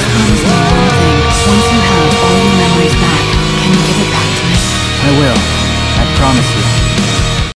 comes